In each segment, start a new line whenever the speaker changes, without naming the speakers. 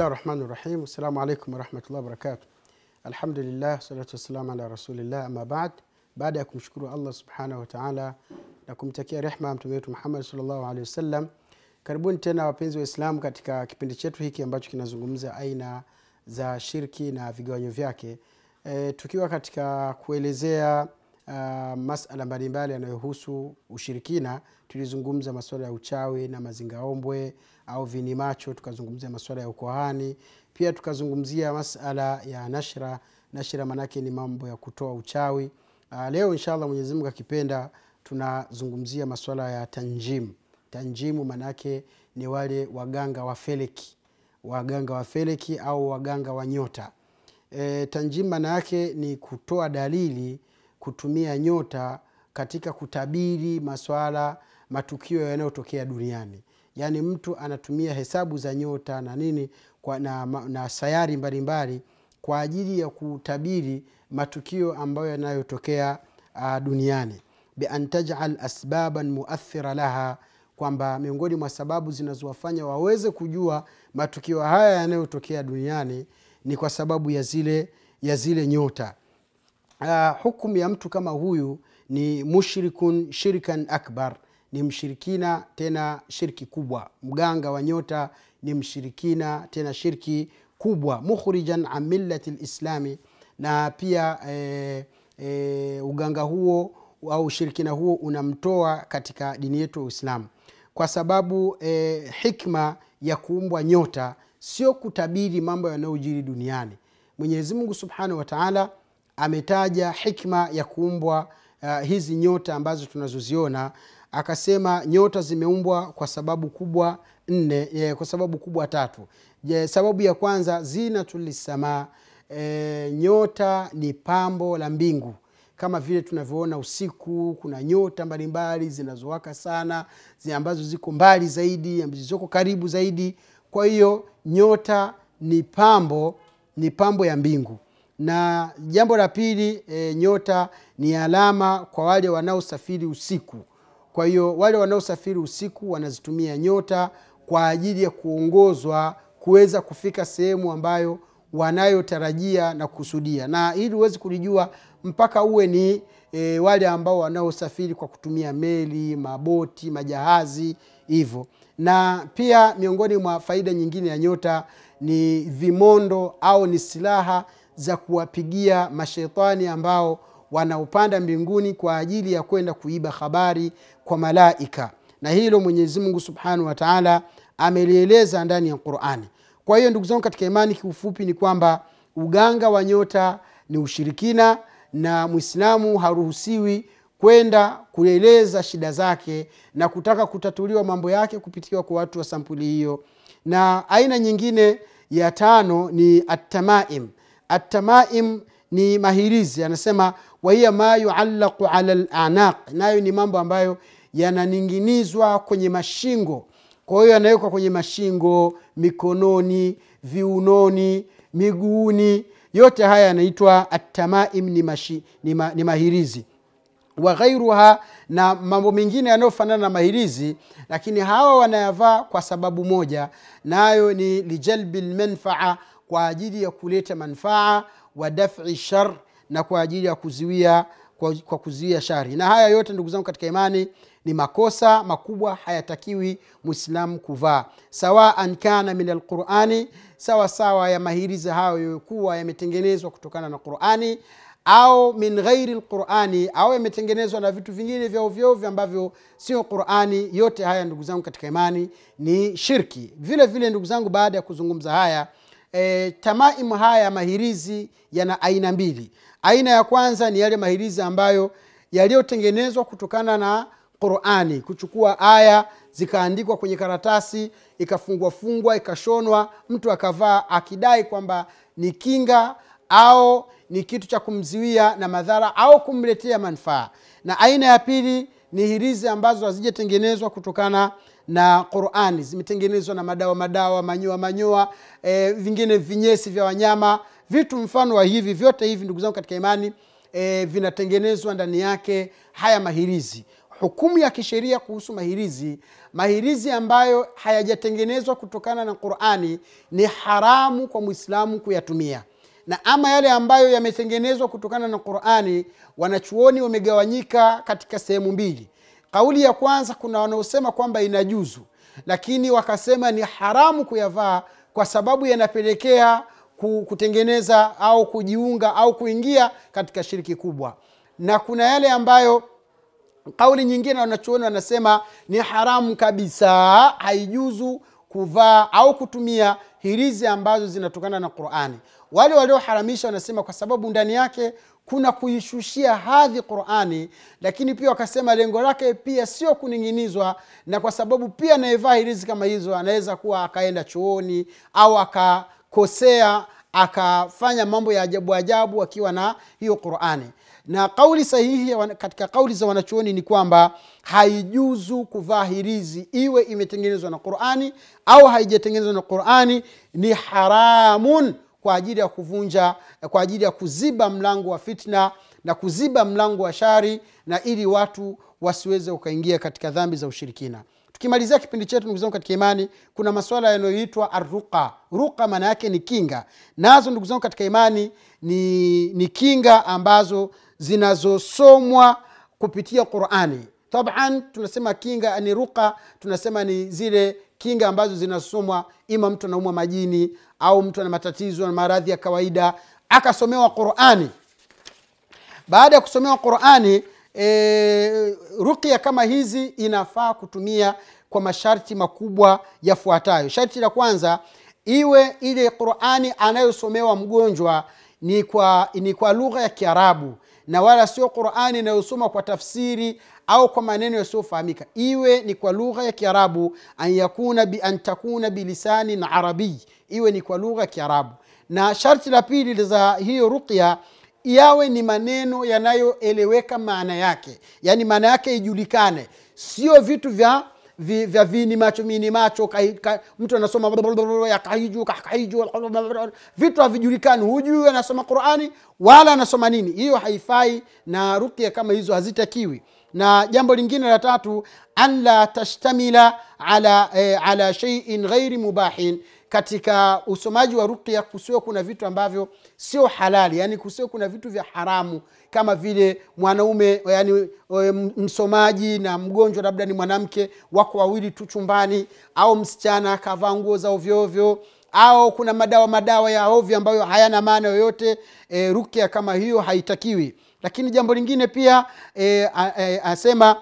bismillahi rahmani rahim. Assalamu alaikum warahmatullahi wabarakatu alhamdulillah salatu wassalamu ala rasulillah. Ama bad. Baada ya kumshukuru allah subhanahu wataala na kumtakia rehma mtume wetu muhammad salllahu alehi wasallam karibuni tena wapenzi wa islam katika kipindi chetu hiki ambacho kinazungumza aina za shirki na vigawanyo vyake. E, tukiwa katika kuelezea uh, masala mbalimbali yanayohusu ushirikina tulizungumza masuala ya uchawi na mazingaombwe au vini macho tukazungumzia masuala ya ukohani pia tukazungumzia masala ya nashra. Nashra manake ni mambo ya kutoa uchawi. Uh, leo inshallah mwenyezimungu akipenda tunazungumzia masuala ya tanjimu. tanjimu manake ni wale waganga wa feleki. Waganga wa feleki au waganga wa nyota. E, tanjimu maana yake ni kutoa dalili kutumia nyota katika kutabiri maswala matukio yanayotokea duniani yaani mtu anatumia hesabu za nyota na nini kwa, na, na sayari mbalimbali mbali, kwa ajili ya kutabiri matukio ambayo yanayotokea uh, duniani. Bian tajal asbaban muathira laha kwamba miongoni mwa sababu zinazowafanya waweze kujua matukio haya yanayotokea duniani ni kwa sababu ya zile ya zile nyota. Uh, hukumu ya mtu kama huyu ni mushrikun shirkan akbar ni mshirikina tena shirki kubwa. Mganga wa nyota ni mshirikina tena shirki kubwa. Mukhrijan an millati lislami na pia e, e, uganga huo au ushirikina huo unamtoa katika dini yetu ya uislamu. Kwa sababu e, hikma ya kuumbwa nyota sio kutabiri mambo yanayojiri duniani. Mwenyezi mungu subhanahu wa taala ametaja hikma ya kuumbwa uh, hizi nyota ambazo tunazoziona. Akasema nyota zimeumbwa kwa sababu kubwa nne e, kwa sababu kubwa tatu. E, sababu ya kwanza zinatulissamaa e, nyota ni pambo la mbingu. Kama vile tunavyoona usiku kuna nyota mbalimbali zinazowaka sana zi ambazo ziko mbali zaidi zilizoko karibu zaidi. Kwa hiyo nyota ni pambo ni pambo ya mbingu na jambo la pili e, nyota ni alama kwa wale wanaosafiri usiku. Kwa hiyo wale wanaosafiri usiku wanazitumia nyota kwa ajili ya kuongozwa kuweza kufika sehemu ambayo wanayotarajia na kusudia. Na ili huwezi kulijua mpaka uwe ni e, wale ambao wanaosafiri kwa kutumia meli maboti majahazi hivyo na pia miongoni mwa faida nyingine ya nyota ni vimondo au ni silaha za kuwapigia mashetani ambao wanaopanda mbinguni kwa ajili ya kwenda kuiba habari kwa malaika. Na hilo mwenyezi mungu subhanahu wa taala amelieleza ndani ya qurani. Kwa hiyo ndugu zangu katika imani kiufupi ni kwamba uganga wa nyota ni ushirikina na mwislamu haruhusiwi kwenda kueleza shida zake na kutaka kutatuliwa mambo yake kupitiwa kwa watu wa sampuli hiyo. Na aina nyingine ya tano ni atamaim atamaim ni mahirizi anasema wahiya ma yuallaqu ala lanaq nayo ni mambo ambayo yananinginizwa kwenye mashingo. Kwa hiyo yanawekwa kwenye mashingo mikononi viunoni miguuni. Yote haya yanaitwa atamaim ni, mashi, ni, ma, ni mahirizi. Wa ghairuha na mambo mengine yanayofanana na mahirizi lakini hawa wanayavaa kwa sababu moja nayo ni lijalbi lmanfaa kwa ajili ya kuleta manfaa wa dafi shar na kwa ajili ya kuzuia kwa, kwa kuzuia shari. Na haya yote ndugu zangu katika imani ni makosa makubwa hayatakiwi mwislamu kuvaa. Sawaan kana min alqurani sawa sawa ya mahiriza hayo yokuwa yametengenezwa kutokana na qurani au min ghairi lqurani au yametengenezwa na vitu vingine vya ovyoovyo ambavyo sio qurani. Yote haya ndugu zangu katika imani ni shirki. Vile vile ndugu zangu baada ya kuzungumza haya e, tamaimu haya ya mahirizi yana aina mbili aina ya kwanza ni yale mahirizi ambayo yaliyotengenezwa kutokana na qurani kuchukua aya zikaandikwa kwenye karatasi ikafungwafungwa ikashonwa mtu akavaa akidai kwamba ni kinga au ni kitu cha kumziwia na madhara au kumletea manufaa. na aina ya pili ni hirizi ambazo hazijatengenezwa kutokana na qurani zimetengenezwa na madawa madawa manyoa manyoa e, vingine vinyesi vya wanyama. Vitu mfano wa hivi vyote hivi ndugu zangu katika imani e, vinatengenezwa ndani yake haya mahirizi. Hukumu ya kisheria kuhusu mahirizi mahirizi ambayo hayajatengenezwa kutokana na qurani ni haramu kwa mwislamu kuyatumia. Na ama yale ambayo yametengenezwa kutokana na qurani wanachuoni wamegawanyika katika sehemu mbili kauli ya kwanza kuna wanaosema kwamba inajuzu lakini wakasema ni haramu kuyavaa kwa sababu yanapelekea kutengeneza au kujiunga au kuingia katika shiriki kubwa. Na kuna yale ambayo kauli nyingine wanachuoni wanasema ni haramu kabisa haijuzu kuvaa au kutumia hirizi ambazo zinatokana na qurani wale walioharamisha wanasema kwa sababu ndani yake kuna kuishushia hadhi qurani lakini pia wakasema lengo lake pia sio kuning'inizwa na kwa sababu pia anayevaa hirizi kama hizo anaweza kuwa akaenda chuoni au akakosea akafanya mambo ya ajabu ajabu akiwa na hiyo qurani. Na kauli sahihi katika kauli za wanachuoni ni kwamba haijuzu kuvaa hirizi iwe imetengenezwa na qurani au haijatengenezwa na qurani ni haramun kwa ajili ya kuvunja kwa ajili ya kuziba mlango wa fitna na kuziba mlango wa shari na ili watu wasiweze ukaingia katika dhambi za ushirikina. Tukimalizia kipindi chetu ndugu zangu katika imani kuna masuala yanayoitwa arruqa. Ruqa maana yake ni kinga. Nazo ndugu zangu katika imani ni, ni kinga ambazo zinazosomwa kupitia qurani taban tunasema kinga ni ruqa tunasema ni zile kinga ambazo zinasomwa ima mtu anaumwa majini au mtu ana matatizo na maradhi ya kawaida akasomewa qurani. Baada ya kusomewa qurani e, ruqya kama hizi inafaa kutumia kwa masharti makubwa yafuatayo. Sharti la kwanza iwe ile qurani anayosomewa mgonjwa ni kwa, ni kwa lugha ya kiarabu na wala sio qurani inayosoma kwa tafsiri au kwa maneno yasiyofahamika. Iwe ni kwa lugha ya kiarabu an yakuna bi an takuna bilisanin arabiy iwe ni kwa lugha ya kiarabu. Na sharti la pili za hiyo ruqya yawe ni maneno yanayoeleweka maana yake. Yani maana yake ijulikane. Sio vitu vya vya vini macho mini macho mtu anasoma ya kaiju kaiju vitu havijulikani hujui anasoma qurani wala anasoma nini. Hiyo haifai na rukya kama hizo hazitakiwi. Na jambo lingine la tatu an la tashtamila ala, eh, ala sheiin ghairi mubahin katika usomaji wa ruqya kusiwe kuna vitu ambavyo sio halali yani kusiwe kuna vitu vya haramu kama vile mwanaume yani e, msomaji na mgonjwa labda ni mwanamke wako wawili tu chumbani au msichana akavaa nguo za ovyoovyo au kuna madawa madawa ya ovyo ambayo hayana maana yoyote e, ruqya kama hiyo haitakiwi. Lakini jambo lingine pia e, a, a, asema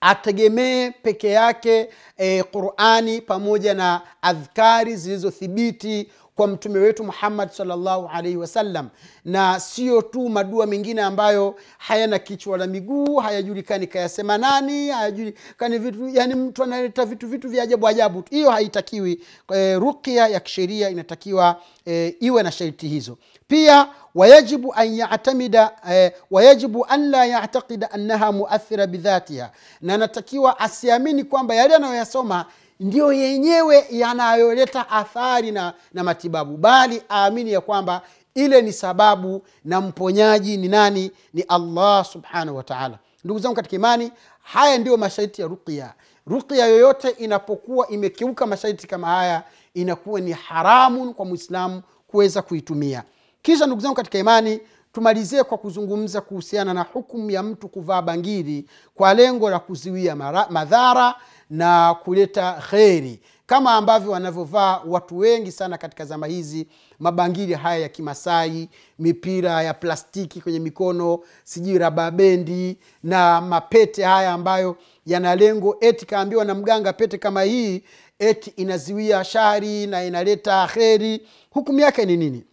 ategemee peke yake e, qurani pamoja na adhkari zilizothibiti kwa mtume wetu muhammad salllahu alaihi wasallam na sio tu madua mengine ambayo hayana kichwa la miguu hayajulikani kayasema nani hayajulikani vitu yani mtu analeta vitu vitu vya ajabu ajabu hiyo haitakiwi e, ruqya ya kisheria inatakiwa e, iwe na sharti hizo. Pia wayajibu an yatamida eh, wayajibu an la yataqida annaha muathira bidhatiha na anatakiwa asiamini kwamba yale anayoyasoma ndio yenyewe yanayoleta athari na, na matibabu. Bali aamini ya kwamba ile ni sababu na mponyaji ni nani? Ni allah subhanahu wataala ndugu zangu katika imani haya ndiyo masharti ya ruqya. Ruqya yoyote inapokuwa imekiuka masharti kama haya inakuwa ni haramu kwa mwislamu kuweza kuitumia. Kisha ndugu zangu katika imani tumalizie kwa kuzungumza kuhusiana na hukumu ya mtu kuvaa bangili kwa lengo la kuziwia madhara na kuleta kheri. Kama ambavyo wanavyovaa watu wengi sana katika zama hizi mabangili haya ya kimasai mipira ya plastiki kwenye mikono sijui rababendi na mapete haya ambayo yana lengo eti kaambiwa na mganga pete kama hii eti inaziwia shari na inaleta kheri. Hukumu yake ni nini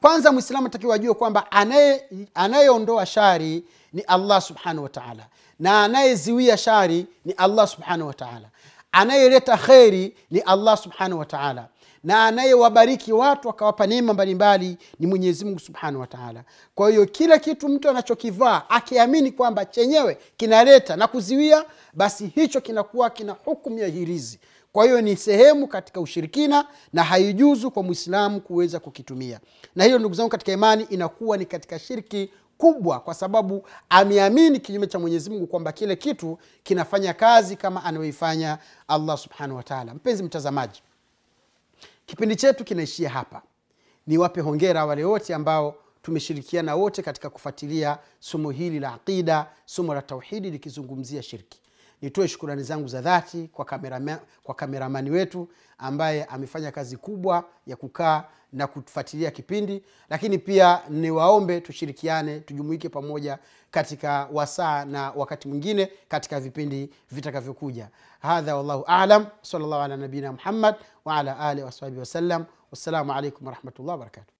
kwanza mwislamu atakiwa ajue kwamba anaye- anayeondoa shari ni allah subhanahu wataala na anayeziwia shari ni allah subhanahu wataala anayeleta kheri ni allah subhanahu wataala na anayewabariki watu akawapa neema mbalimbali ni mwenyezi mungu subhanahu wataala kwa hiyo kila kitu mtu anachokivaa akiamini kwamba chenyewe kinaleta na kuziwia basi hicho kinakuwa kina hukumu ya hirizi. Kwa hiyo ni sehemu katika ushirikina na haijuzu kwa mwislamu kuweza kukitumia. Na hiyo ndugu zangu katika imani inakuwa ni katika shirki kubwa kwa sababu ameamini kinyume cha mwenyezi mungu kwamba kile kitu kinafanya kazi kama anayoifanya allah subhanahu wataala mpenzi mtazamaji kipindi chetu kinaishia hapa. Niwape hongera wale wote ambao tumeshirikiana wote katika kufuatilia somo hili la aqida somo la tauhidi likizungumzia shirki. Nitoe shukurani zangu za dhati kwa kwa kameramani wetu ambaye amefanya kazi kubwa ya kukaa na kufuatilia kipindi lakini pia niwaombe tushirikiane tujumuike pamoja katika wasaa na wakati mwingine katika vipindi vitakavyokuja. Hadha wallahu alam salllahu ala nabiina muhammad waala alihi wasahbihi wasallam wassalamu alaikum warahmatullahi wabarakatuh